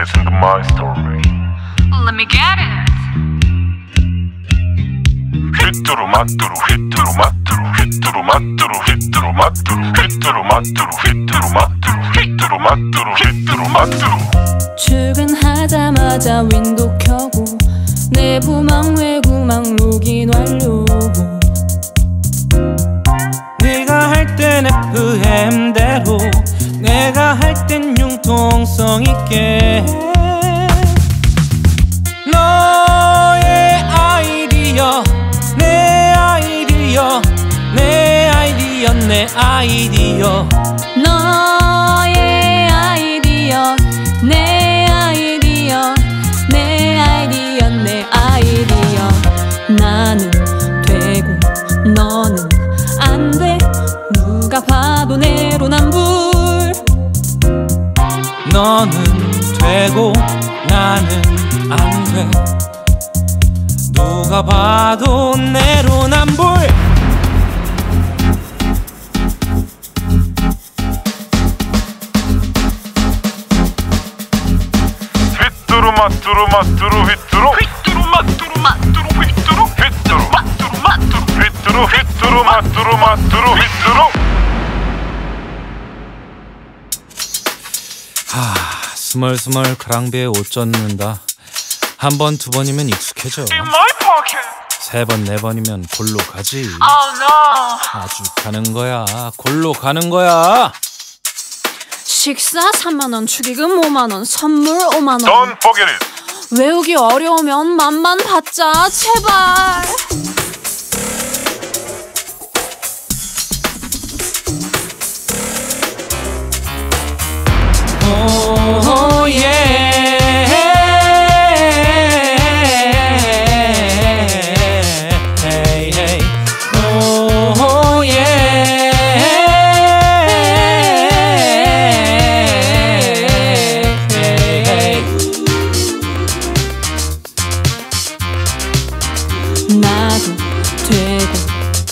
Listen to my story. Let me get it. 휘뚜루 마뚜루 휘뚜루 마뚜루 휘뚜루 마뚜루 휘뚜루 마뚜루 휘뚜루 마뚜루 휘뚜루 마뚜루 휘뚜루 마뚜루 휘뚜루 마뚜루 출근하자마자 윈도 켜고 내부망 외구망 로긴 완료 네가 할 땐 FM대로 할 땐 융통성 있게 너의 아이디어 내 아이디어 내 아이디어 내 아이디어 너는 되고 나는 안 돼. 누가 봐도 내로남불. 휘뚜루 마뚜루 마뚜루 휘뚜루. 휘뚜루 마뚜루 마뚜루 휘뚜루. 휘뚜루. 마뚜루 마뚜루. 휘뚜루 휘뚜루 마뚜루 마뚜루 휘뚜루 스멀스멀 가랑비에 옷 젖는다. 한 번 두 번이면 익숙해져. In my pocket. 세번 네 번이면 골로 가지. Oh no. 아주 가는 거야. 골로 가는 거야. 식사 3만원 축의금 5만원 선물 5만원. Don't forget it. 외우기 어려우면 맘만 받자 제발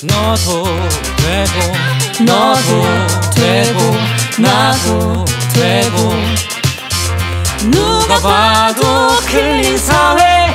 너도 되고 너도 되고 나도 되고. 누가 봐도 클린 사회